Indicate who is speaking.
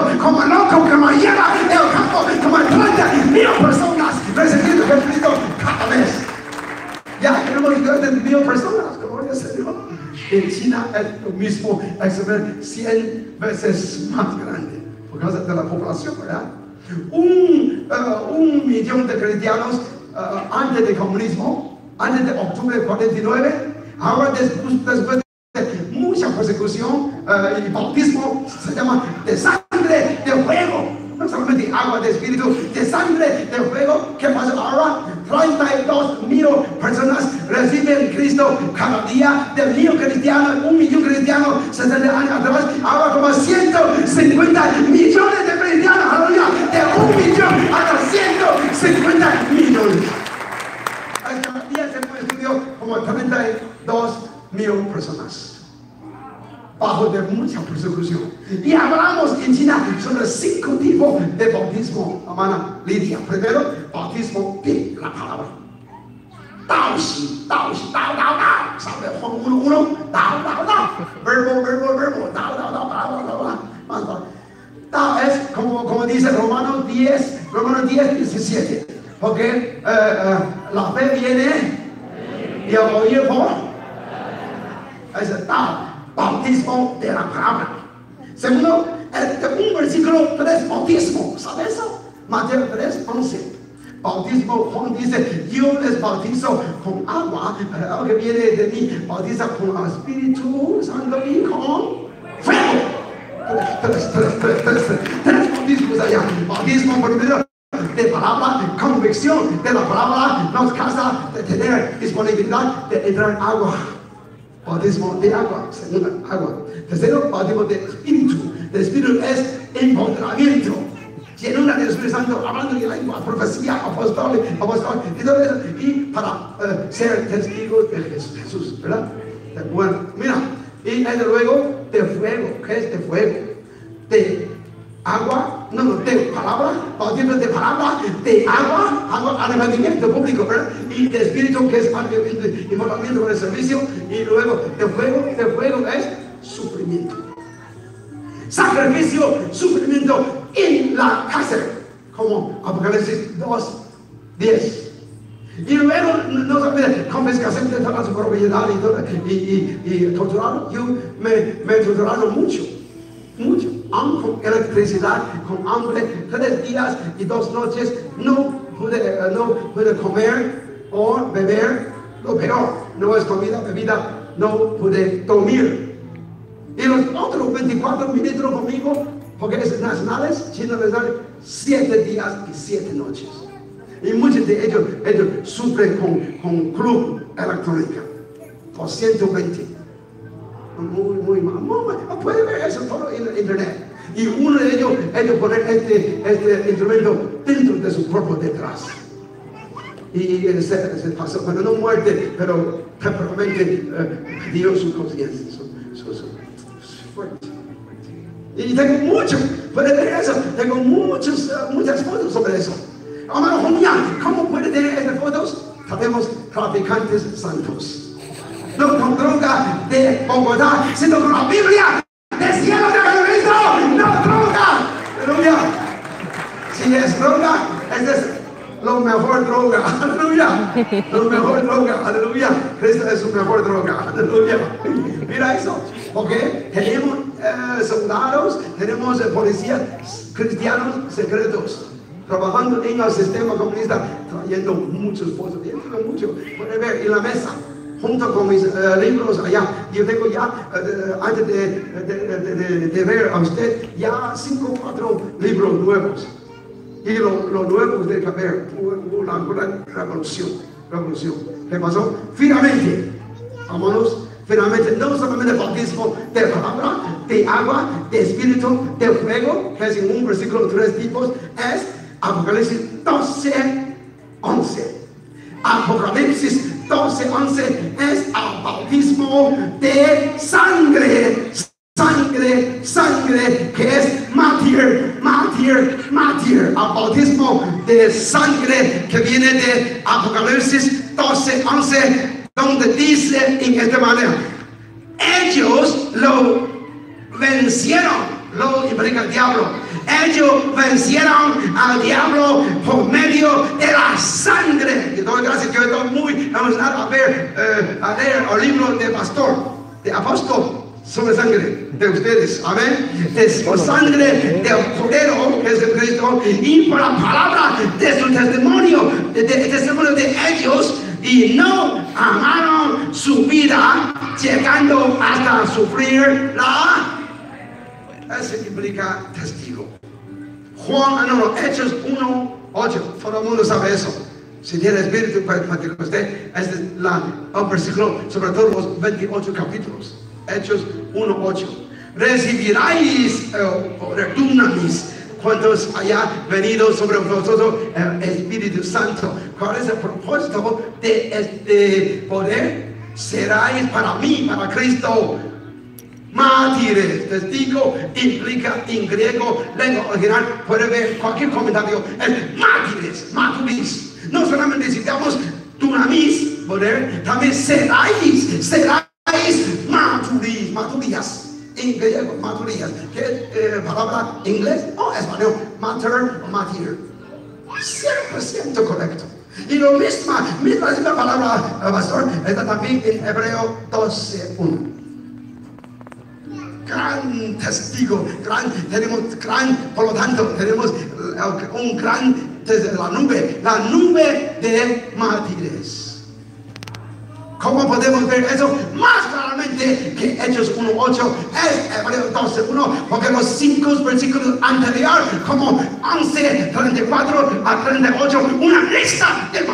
Speaker 1: como loco que lleva el campo, como 30 mil personas recibiendo Jesucristo cada vez. Ya tenemos mil personas, gloria al Señor. En China es lo mismo, es 100 veces más grande, por causa de la población, ¿verdad? Un, uh, un millón de cristianos uh, antes del comunismo, antes de octubre de 49, ahora después, después de mucha persecución uh, y bautismo, se llama de agua de espíritu, de sangre, de fuego. ¿Qué pasa ahora? 32 mil personas reciben Cristo cada día, de mil cristianos, un millón cristianos 60 años atrás, ahora como 150 millones de cristianos, de un millón a 150 millones. Cada día se puede estudiar como 32 mil personas bajo de mucha persecución. Y hablamos en China sobre cinco tipos de bautismo, hermana Lidia. Primero, bautismo de la palabra. Dao Xi, Dao Xi, Dao, Dao, Dao. ¿Sabe 1, 1? Dao, Dao, Dao. Verbo, verbo, verbo. Dao, Dao, Dao, Dao, Dao, Dao. Dao es como, como dice Romanos 10, Romanos 10, 17. Porque eh, eh, la fe viene y el oír por. Es Dao bautismo de la palabra. Segundo, el, un versículo 3, bautismo, ¿sabes eso? Mateo 3, 11. Bautismo, Juan dice, yo les bautizo con agua, pero el que viene de mí bautiza con el Espíritu Santo y con fuego. Tres, tres, tres, tres, tres bautismos allá. Bautismo primero de palabra, convicción de la palabra, nos casa de tener disponibilidad de entrar agua bautismo de agua, segunda agua. Tercero, bautismo de espíritu. El espíritu es empoderamiento. Llenura del Espíritu Santo, hablando de lengua, profecía, apóstol, apóstol, y todo eso. Y para uh, ser testigos de Jesús, ¿verdad? Bueno, mira, y desde luego de fuego. ¿Qué es de fuego? De agua, no, no, de palabra, bautismo de palabra, de agua, agua, arrepentimiento público, ¿verdad? Y de espíritu, que es involucramiento con el servicio, y luego de fuego, de fuego es sufrimiento. Sacrificio, sufrimiento en la cárcel, como Apocalipsis 2, 10. Y luego, no solamente confiscación de toda su propiedad y, y, y, y torturado, yo me, me he torturado mucho, mucho con electricidad, con hambre, tres días y dos noches, no pude, eh, no pude comer o beber. Lo peor, no es comida, bebida, no pude dormir. Y los otros 24 minutos conmigo, porque es nacionales, chinos nacionales, siete días y siete noches. Y muchos de ellos, ellos sufren con, con club electrónica por 120 muy, muy mal. Muy Puede ver eso todo en internet. Y uno de ellos, ellos poner este, este instrumento dentro de su cuerpo detrás. Y se, se pasó, pero no muerte, pero temporalmente uh, dio su conciencia. Su, fuerte. Y tengo mucho, puede ver eso, tengo muchos, uh, muchas fotos sobre eso. Amado ¿cómo puede tener estas fotos? Sabemos traficantes santos no con droga de Bogotá, sino con la Biblia del cielo de Jesucristo, no droga. Aleluya. Si es droga, esa es lo mejor droga, aleluya, lo mejor droga, aleluya, esa es su mejor droga, aleluya. Mira eso, porque tenemos eh, soldados, tenemos eh, policías cristianos secretos. Trabajando en el sistema comunista, trayendo muchos fotos, mucho, puede ver en la mesa junto con mis uh, libros allá. Yo tengo ya, uh, antes de, de, ver a usted, ya cinco o cuatro libros nuevos. Y los lo nuevos de caber una gran revolución. revolución. ¿Qué pasó? Finalmente, vámonos, finalmente, no solamente bautismo de palabra, de agua, de espíritu, de fuego, que es en un versículo tres tipos, es Apocalipsis 12, 11. Apocalipsis 12, 11 es el bautismo de sangre. Sangre, sangre, que es mártir, mártir, mártir. El bautismo de sangre que viene de Apocalipsis 12, 11, donde dice en esta manera, ellos lo vencieron lo implica el diablo. Ellos vencieron al diablo por medio de la sangre. Y doy gracias, yo estoy muy emocionado a ver, eh, a leer el libro de pastor, de apóstol sobre sangre de ustedes, amén, de su sangre del Cordero Jesucristo y por la palabra de su testimonio, de, de- testimonio de ellos y no amaron su vida llegando hasta sufrir la eso implica testigo. Juan, ah, no, no, Hechos 1, 8. Todo el mundo sabe eso. Si tiene espíritu este es la, un versículo, sobre todo los 28 capítulos. Hechos 1, 8. Recibiráis eh, dunamis cuando haya venido sobre vosotros el Espíritu Santo. ¿Cuál es el propósito de este poder? Seráis para mí, para Cristo, Mártires, testigo implica en griego, lengua original, puede ver cualquier comentario, es mártires, mártires. No solamente necesitamos dunamis, poder, también seráis, seráis mártires, mártires. En griego, mártires. ¿Qué eh, palabra inglés o español? Mater o martyr. 100% correcto. Y lo mismo, misma, misma palabra, pastor, está también en Hebreo 12.1 gran testigo, gran, tenemos gran, por lo tanto, tenemos un gran, desde la nube, la nube de mártires. ¿Cómo podemos ver eso? Más claramente que Hechos 1.8 es Hebreos 12.1, porque los cinco versículos anteriores, como 11, 34 a 38, una lista de.